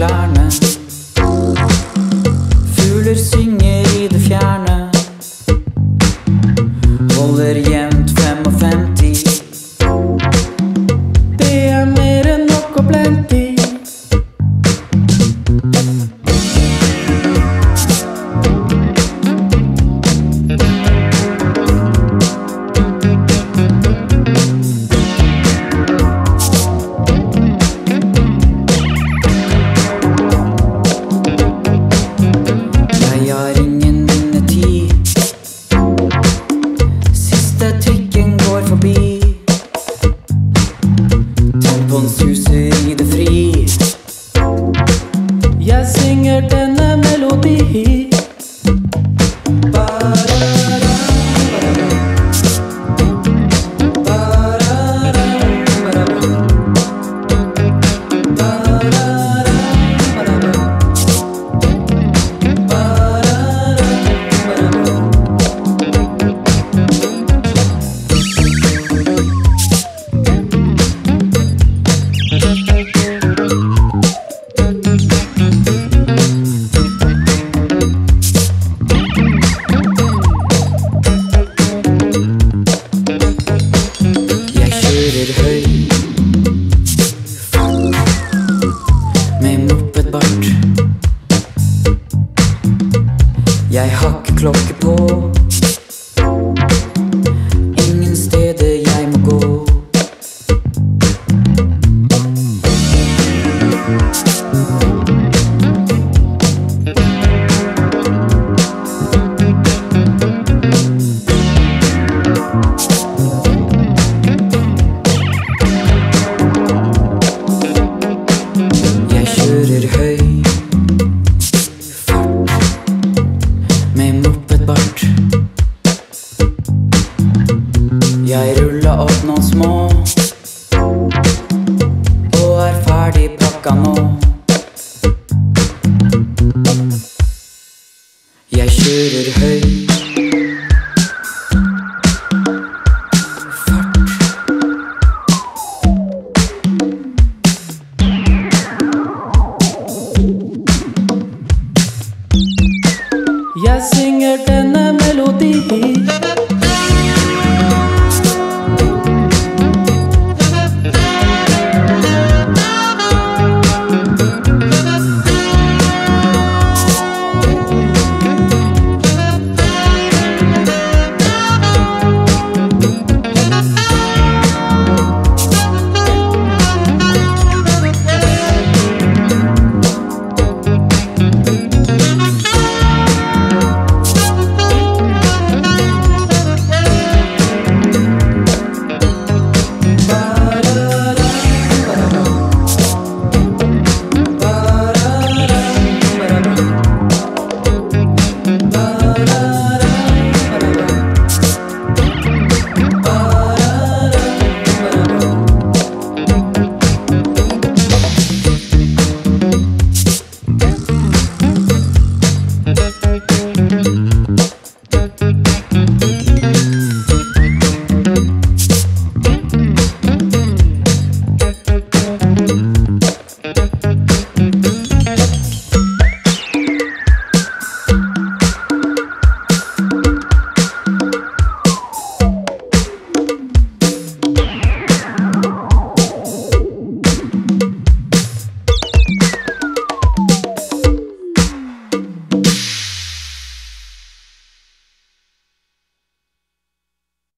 klærne. Fugler synger i det fjerne. Holder jevnt frem sing it in the melody takkeklokke på. Ingen steder jeg må gå. thank nå. Jeg kjører høy fart. Jeg synger denne melodi.